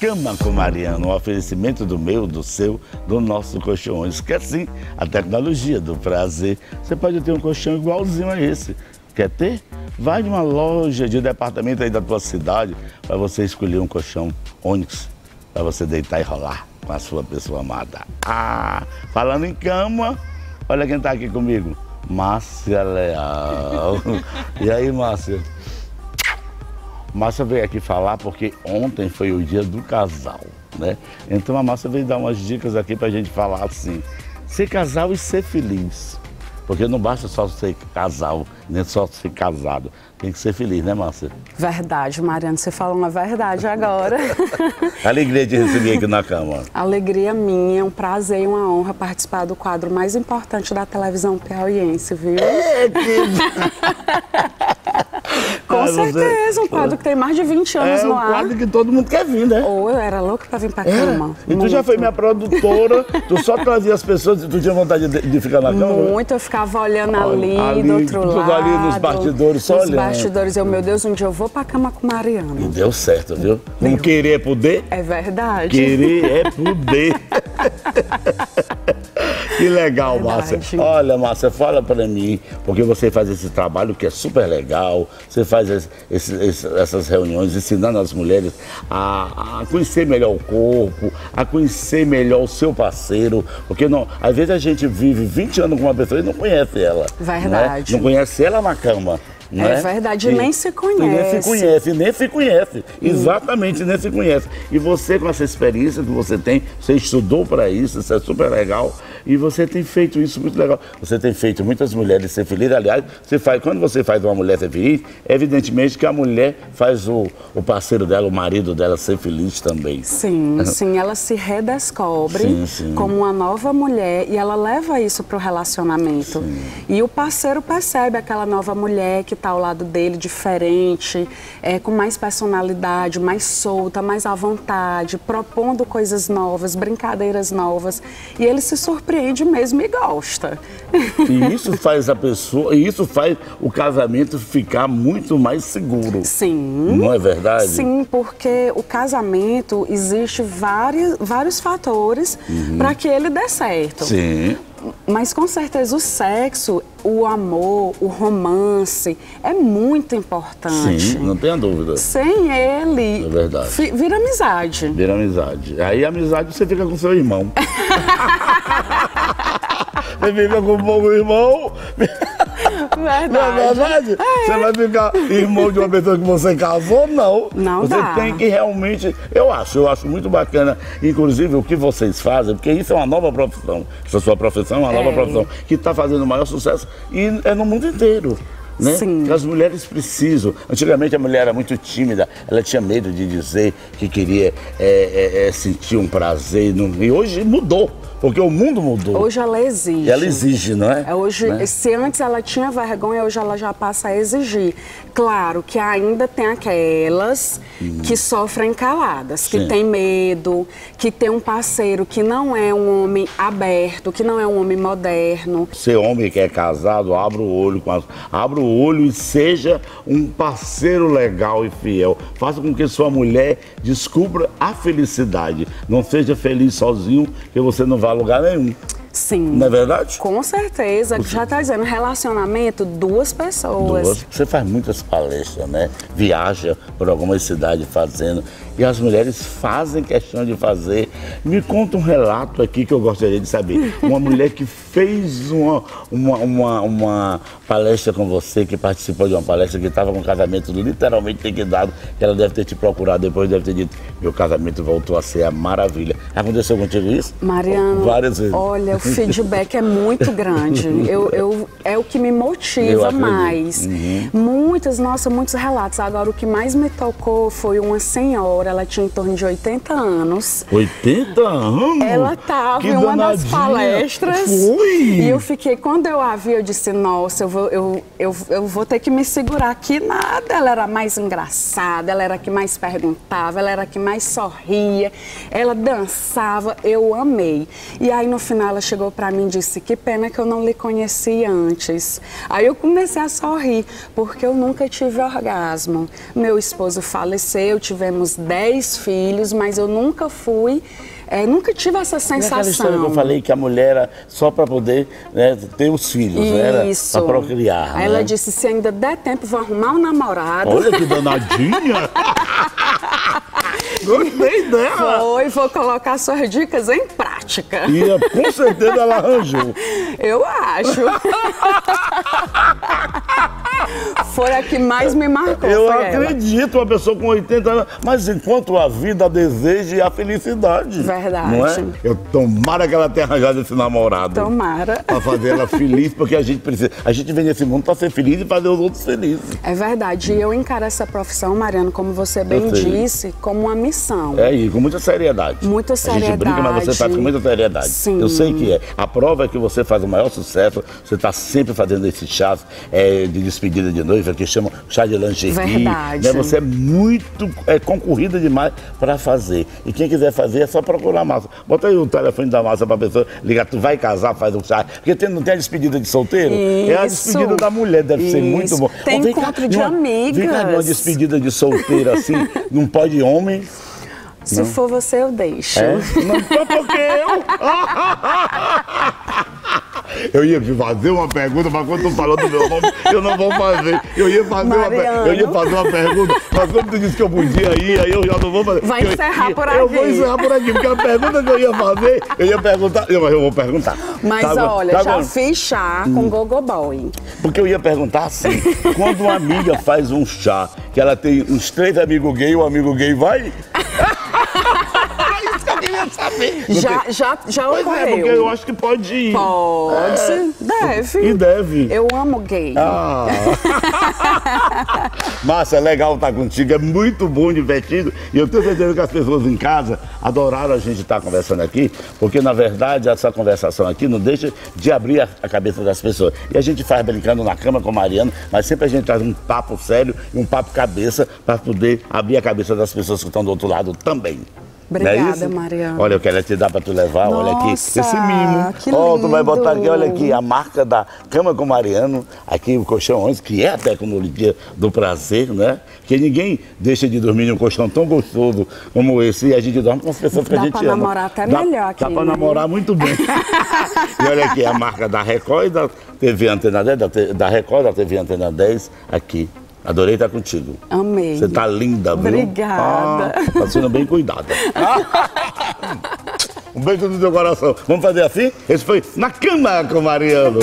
Cama com Mariana, um oferecimento do meu, do seu, do nosso colchões, que sim a tecnologia do prazer. Você pode ter um colchão igualzinho a esse. Quer ter? Vai de uma loja de departamento aí da tua cidade para você escolher um colchão Onix para você deitar e rolar com a sua pessoa amada. Ah, falando em cama, olha quem está aqui comigo. Márcia Leal. e aí, Márcia? Márcia veio aqui falar porque ontem foi o dia do casal, né? Então a Márcia veio dar umas dicas aqui pra gente falar assim, ser casal e ser feliz. Porque não basta só ser casal, nem só ser casado. Tem que ser feliz, né, Márcia? Verdade, Mariana, você falou uma verdade agora. Alegria de receber aqui na cama. Alegria minha, um prazer e uma honra participar do quadro mais importante da televisão piauiense, viu? É, que... Com certeza, um quadro que tem mais de 20 anos é no ar. É um quadro que todo mundo quer vir, né? Ou eu era louca pra vir pra é. cama. E tu já foi minha produtora, tu só trazia as pessoas e tu tinha vontade de, de ficar na cama? Muito, eu ficava olhando ali, ali do outro tudo lado. ali nos bastidores, só nos olhando. Nos bastidores, eu, meu Deus, um dia eu vou pra cama com Mariana. E deu certo, viu? Não querer é poder? É verdade. Querer é poder. Que legal, Márcia. Olha, Márcia, fala para mim, porque você faz esse trabalho que é super legal, você faz esse, esse, essas reuniões ensinando as mulheres a, a, conhecer melhor o corpo, a conhecer melhor o seu parceiro, porque não, às vezes a gente vive 20 anos com uma pessoa e não conhece ela. Verdade. Não, é? não conhece ela na cama. É, é, verdade, e, nem se conhece. Nem se conhece, nem se conhece. Exatamente, nem se conhece. E você, com essa experiência que você tem, você estudou para isso, isso é super legal. E você tem feito isso muito legal. Você tem feito muitas mulheres ser felizes. Aliás, você faz, quando você faz uma mulher ser feliz, evidentemente que a mulher faz o, o parceiro dela, o marido dela ser feliz também. Sim, sim. Ela se redescobre sim, sim. como uma nova mulher e ela leva isso para o relacionamento. Sim. E o parceiro percebe aquela nova mulher que está ao lado dele diferente, é, com mais personalidade, mais solta, mais à vontade, propondo coisas novas, brincadeiras novas. E ele se surpreende mesmo e gosta. E isso faz a pessoa, e isso faz o casamento ficar muito mais seguro. Sim. Não é verdade? Sim, porque o casamento existe vários, vários fatores uhum. para que ele dê certo. Sim. Mas com certeza o sexo, o amor, o romance é muito importante. Sim, não tenha dúvida. Sem ele, é verdade. vira amizade. Vira amizade. Aí amizade você fica com seu irmão. você fica com o irmão. Verdade. Não é verdade? É. Você vai ficar irmão de uma pessoa que você casou? Não. Não Você dá. tem que realmente... Eu acho, eu acho muito bacana, inclusive, o que vocês fazem, porque isso é uma nova profissão. Essa sua profissão é uma nova é. profissão que está fazendo o maior sucesso e é no mundo inteiro. Né? Sim. Que as mulheres precisam. Antigamente a mulher era muito tímida, ela tinha medo de dizer que queria é, é, é sentir um prazer. E hoje mudou. Porque o mundo mudou. Hoje ela exige. Ela exige, não é? é hoje, né? se antes ela tinha vergonha, hoje ela já passa a exigir. Claro que ainda tem aquelas hum. que sofrem caladas, que Sim. tem medo, que tem um parceiro que não é um homem aberto, que não é um homem moderno. Ser homem que é casado, abra o olho com as... abra o olho e seja um parceiro legal e fiel. Faça com que sua mulher descubra a felicidade. Não seja feliz sozinho, que você não vai a lugar nenhum. Sim. Não é verdade? Com certeza. Você... Já está dizendo, relacionamento, duas pessoas. Duas. Você faz muitas palestras, né? Viaja por algumas cidades fazendo e as mulheres fazem questão de fazer. Me conta um relato aqui que eu gostaria de saber. Uma mulher que fez uma, uma, uma, uma palestra com você, que participou de uma palestra, que estava com o casamento literalmente liquidado, que ela deve ter te procurado depois, deve ter dito, meu casamento voltou a ser a maravilha. Aconteceu contigo isso? Mariana, Várias vezes. olha, o feedback é muito grande. Eu, eu, é o que me motiva mais. Uhum. Muitas, nossa, muitos relatos. Agora, o que mais me tocou foi uma senhora ela tinha em torno de 80 anos. 80? 30 anos? Ela estava em uma das palestras. Foi. E eu fiquei, quando eu a vi, eu disse, nossa, eu vou, eu, eu, eu vou ter que me segurar aqui. Nada, ela era mais engraçada, ela era a que mais perguntava, ela era a que mais sorria, ela dançava, eu amei. E aí no final ela chegou para mim e disse, que pena que eu não lhe conhecia antes. Aí eu comecei a sorrir, porque eu nunca tive orgasmo. Meu esposo faleceu, tivemos 10 filhos, mas eu nunca fui é, nunca tive essa sensação. aquela história que eu falei que a mulher era só para poder né, ter os filhos, Isso. era para procriar. Aí né? ela disse, se ainda der tempo, vou arrumar um namorado. Olha que danadinha! Gostei dela! Foi, vou colocar suas dicas em prática. E com certeza ela arranjou. Eu acho. foi a que mais me marcou. Eu acredito, ela. uma pessoa com 80 anos, mas enquanto a vida, a deseja e a felicidade. Verdade. Não é? Eu tomara que ela tenha arranjado esse namorado. Tomara. Pra fazer ela feliz, porque a gente precisa. A gente vem nesse mundo para ser feliz e fazer os outros felizes. É verdade. E eu encaro essa profissão, Mariano, como você bem disse, como uma missão. É, e com muita seriedade. Muita seriedade. A gente brinca, mas você faz com muita seriedade. Sim. Eu sei que é. A prova é que você faz o maior sucesso, você está sempre fazendo esses chás é, de despedida de noiva, que chamam chá de lingerie. Verdade. Né? Você é muito é, concorrida demais para fazer. E quem quiser fazer é só procurar a massa. Bota aí o telefone da massa para a pessoa ligar, tu vai casar, faz um chá. Porque tem, não tem a despedida de solteiro? Isso. É a despedida da mulher, deve Isso. ser muito bom. Tem oh, encontro cá, de uma, amigas. Vem cá, uma despedida de solteiro assim, não pode homem. Se não. for você, eu deixo. É? Não, porque eu. Eu ia fazer uma pergunta, mas quando tu falou do meu nome, eu não vou fazer. Eu ia fazer, uma, eu ia fazer uma pergunta, mas quando tu disse que eu podia ir, aí eu já não vou fazer. Vai eu, encerrar por aqui. Eu vou encerrar por aqui, porque a pergunta que eu ia fazer, eu ia perguntar. Eu, mas eu vou perguntar. Mas tá, olha, tá já bom? fiz chá hum. com Gogo Boy. Porque eu ia perguntar assim: quando uma amiga faz um chá, que ela tem uns três amigos gay, o amigo gay vai. saber. Já, já, já pois ocorreu. é, porque eu acho que pode ir. Pode, é. deve. E deve. Eu amo gay. Ah. Márcia, é legal estar contigo, é muito bom, divertido. E eu tenho certeza que as pessoas em casa adoraram a gente estar conversando aqui, porque na verdade essa conversação aqui não deixa de abrir a, a cabeça das pessoas. E a gente faz brincando na cama com o Mariano, mas sempre a gente traz um papo sério e um papo cabeça para poder abrir a cabeça das pessoas que estão do outro lado também. Obrigada, é Mariana. Olha, eu quero te dar para tu levar, Nossa, olha aqui, esse mimo. Que oh, tu vai botar aqui, olha aqui, a marca da Cama com Mariano, aqui o colchão 11, que é a tecnologia do prazer, né? Que ninguém deixa de dormir em um colchão tão gostoso como esse e a gente dorme com as pessoas que a gente ama. Dá para namorar até dá, melhor aqui, Dá para né? namorar muito bem. e olha aqui, a marca da Record e da TV Antena 10, da, da Record, da TV Antena 10, aqui. Adorei estar contigo. Amei. Você tá linda, viu? Obrigada. Ah, tá sendo bem cuidada. um beijo no teu coração. Vamos fazer assim? Esse foi Na Cama com Mariano.